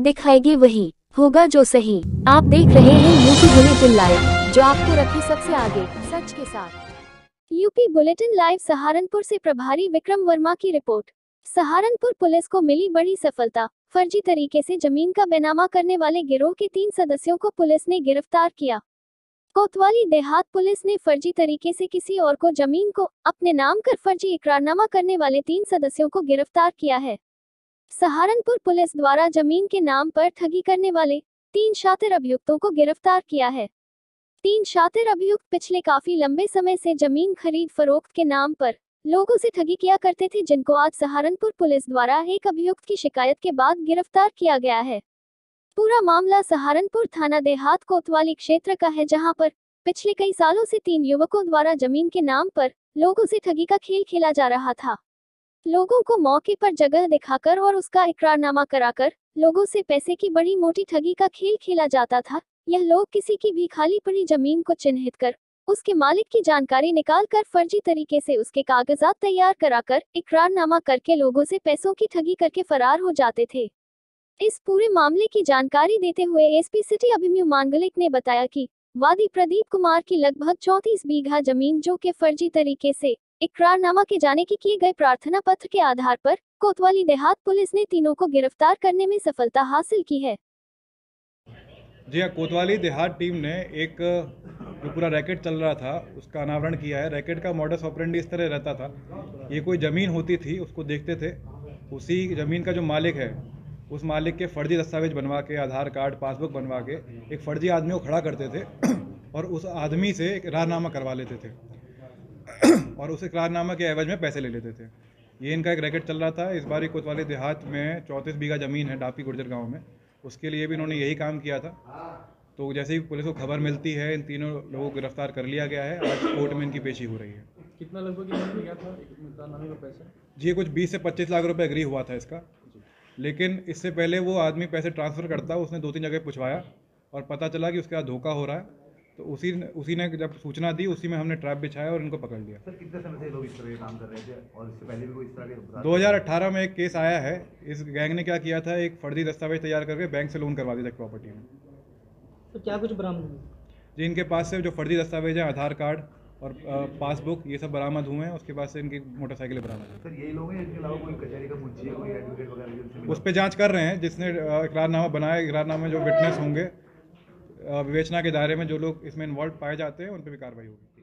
दिखाएगी वही, होगा जो सही। आप देख रहे हैं यूपी बुलेटिन लाइव, जो आपको रखे सबसे आगे, सच के साथ। यूपी बुलेटिन लाइव सहारनपुर से प्रभारी विक्रम वर्मा की रिपोर्ट। सहारनपुर पुलिस को मिली बड़ी सफलता, फर्जी तरीके से ज़मीन का बेनामा करने वाले गिरोह के तीन सदस्यों को पुलिस ने गिरफ़्तार किया। कोतवाली देहात पुलिस ने फर्जी तरीके से किसी और को ज़मीन को, अपने नाम कर फर्जी इकरारनामा करने वाले तीन सदस्यों को गिरफ़्तार किया है। सहारनपुर पुलिस द्वारा ज़मीन के नाम पर ठगी करने वाले तीन शातिर अभियुक्तों को गिरफ़्तार किया है। तीन शातिर अभियुक्त पिछले काफ़ी लंबे समय से ज़मीन खरीद फरोख्त के नाम पर लोगों से ठगी किया करते थे, जिनको आज सहारनपुर पुलिस द्वारा एक अभियुक्त की शिकायत के बाद गिरफ़्तार किया गया है। पूरा मामला सहारनपुर थाना देहात कोतवाली क्षेत्र का है, जहाँ पर पिछले कई सालों से तीन युवकों द्वारा ज़मीन के नाम पर लोगों से ठगी का खेल खेला जा रहा था। लोगों को मौके पर जगह दिखाकर और उसका इकरारनामा कराकर लोगों से पैसे की बड़ी मोटी ठगी का खेल खेला जाता था। यह लोग किसी की भी खाली पड़ी ज़मीन को चिन्हित कर, उसके मालिक की जानकारी निकाल कर फर्जी तरीके से उसके कागजात तैयार कराकर इकरारनामा करके लोगों से पैसों की ठगी करके फरार हो जाते थे। इस पूरे मामले की जानकारी देते हुए एसपी सिटी अभिमन्यु मांगलिक ने बताया कि वादी प्रदीप कुमार की लगभग चौंतीस बीघा ज़मीन जो के फर्जी तरीके से इकरारनामा के जाने की किए गए प्रार्थना पत्र के आधार पर कोतवाली देहात पुलिस ने तीनों को गिरफ़्तार करने में सफलता हासिल की है। जी हाँ कोतवाली देहात टीम ने एक, जो पूरा रैकेट चल रहा था, उसका अनावरण किया है। रैकेट का मॉडस ऑपरेंडी इस तरह रहता था, ये कोई ज़मीन होती थी, उसको देखते थे, उसी ज़मीन का जो मालिक है, उस मालिक के फर्जी दस्तावेज़ बनवा के, आधार कार्ड, पासबुक बनवा के, एक फर्जी आदमी को खड़ा करते थे, और उस आदमी से एक राहनामा करवा लेते थे। और उस इकरारनामा के एवज में पैसे ले लेते थे। ये इनका एक रैकेट चल रहा था। इस बार कोतवाली देहात में चौंतीस बीघा ज़मीन है डापी गुर्जर गाँव में। उसके लिए भी इन्होंने यही काम किया था। तो जैसे ही पुलिस को खबर मिलती है इन तीनों लोगों को गिरफ़्तार कर लिया गया है। आज कोर्ट में इनकी पेशी हो रही है। कितना लगभग जी कुछ बीस से पच्चीस लाख रुपए एग्री हुआ था इसका। लेकिन इससे पहले वो आदमी पैसे ट्रांसफ़र करता उसने दो तीन जगह पूछवाया और पता चला कि उसके साथ धोखा हो रहा है। तो उसी ने उसी ने जब सूचना दी उसी में हमने ट्रैप बिछाया और इनको पकड़ लिया। सर कितने समय से लोग इस तरह काम कर रहे थे? और इससे पहले भी कोई इस तरह के अपराध 2018 में एक केस आया है। इस गैंग ने क्या किया था? एक फर्जी दस्तावेज़ तैयार करके बैंक से लोन करवा दिया था प्रॉपर्टी में। तो क्या कुछ बरामद जी इनके पास से जो फर्जी दस्तावेज़ हैं आधार कार्ड और पासबुक ये सब बरामद हुए हैं। उसके पास से इनकी मोटरसाइकिल बरामद है सर यही लोग हैं इनके अलावा कोई कचहरी का मुंशी है कोई एडवोकेट वगैरह उस पर जाँच कर रहे हैं जिसने इकरारनामा बनाया। इकरारनामे जो विटनेस होंगे विवेचना के दायरे में जो लोग इसमें इन्वॉल्व पाए जाते हैं, उन पर भी कार्रवाई होगी।